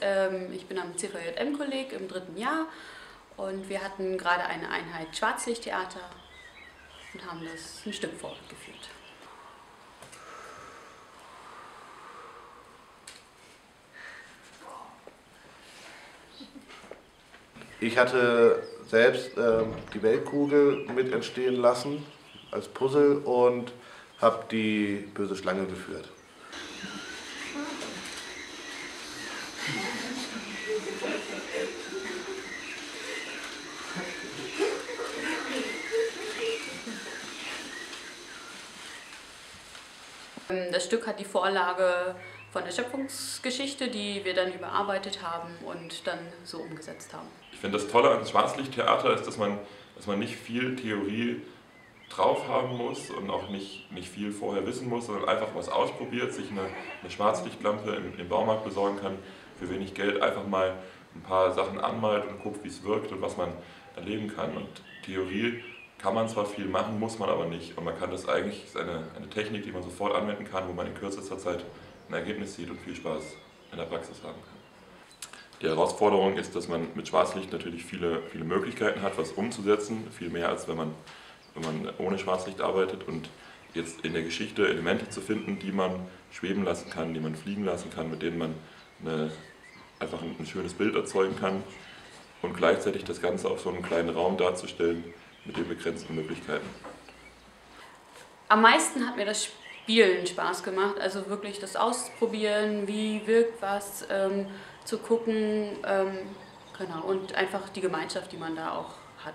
Ähm, ich bin am CVJM-Kolleg im dritten Jahr und wir hatten gerade eine Einheit Schwarzlichttheater und haben das ein Stück fortgeführt. Ich hatte selbst äh, die Weltkugel mit entstehen lassen als Puzzle und habe die böse Schlange geführt. Das Stück hat die Vorlage von der Schöpfungsgeschichte, die wir dann überarbeitet haben und dann so umgesetzt haben. Ich finde das Tolle an Schwarzlichttheater ist, dass man, dass man nicht viel Theorie drauf haben muss und auch nicht, nicht viel vorher wissen muss, sondern einfach was ausprobiert, sich eine, eine Schwarzlichtlampe im, im Baumarkt besorgen kann, für wenig Geld einfach mal ein paar Sachen anmalt und guckt, wie es wirkt und was man erleben kann. Und Theorie kann man zwar viel machen, muss man aber nicht. Und man kann das eigentlich, ist eine, eine Technik, die man sofort anwenden kann, wo man in kürzester Zeit ein Ergebnis sieht und viel Spaß in der Praxis haben kann. Die Herausforderung ist, dass man mit Schwarzlicht natürlich viele, viele Möglichkeiten hat, was umzusetzen, viel mehr als wenn man, wenn man ohne Schwarzlicht arbeitet und jetzt in der Geschichte Elemente zu finden, die man schweben lassen kann, die man fliegen lassen kann, mit denen man eine, einfach ein, ein schönes Bild erzeugen kann und gleichzeitig das Ganze auf so einem kleinen Raum darzustellen mit den begrenzten Möglichkeiten. Am meisten hat mir das Spielen Spaß gemacht, also wirklich das Ausprobieren, wie wirkt was, ähm, zu gucken, ähm, genau, und einfach die Gemeinschaft, die man da auch hat.